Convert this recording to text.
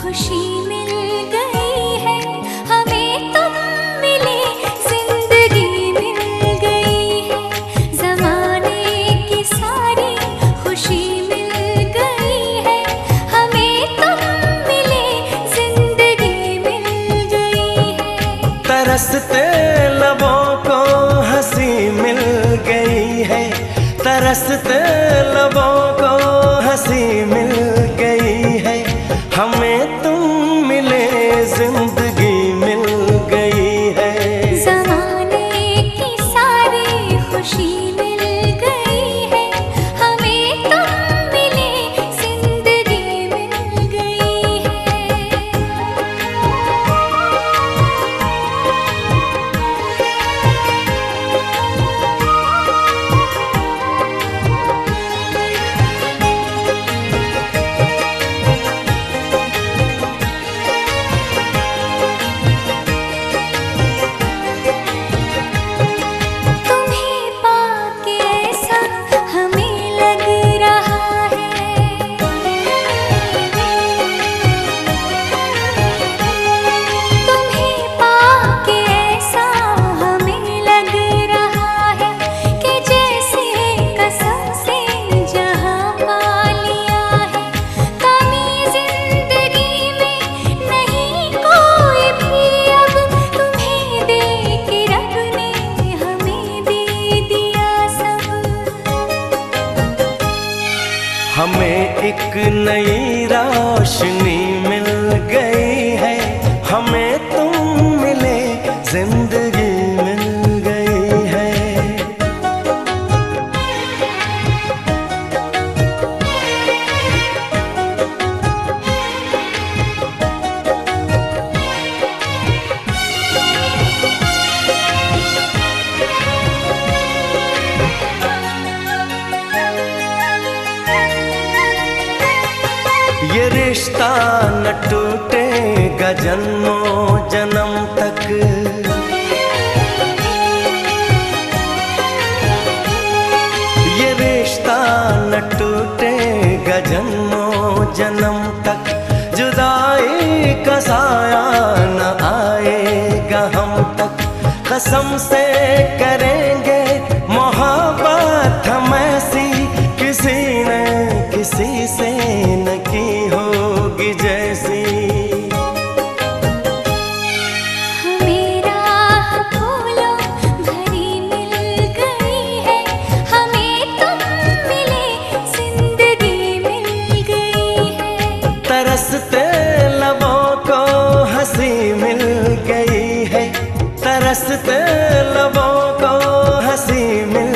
खुशी मिल गई है। हमें ज़िंदगी मिल गई है। जमाने की सारी खुशी मिल गई है। हमें ज़िंदगी मिल गई तरसते लबों को हँसी मिल गई है। तरसते लबों को हँसी मिल गई हमें एक नई रोशनी मिल गई है। हमें तुम मिले ज़िंदगी रिश्ता न टूटेगा जन्मों जन्म तक। ये रिश्ता न टूटेगा जन्मों जन्म तक। जुदाई का साया न आएगा हम तक। कसम से रसते लबों को हँसी में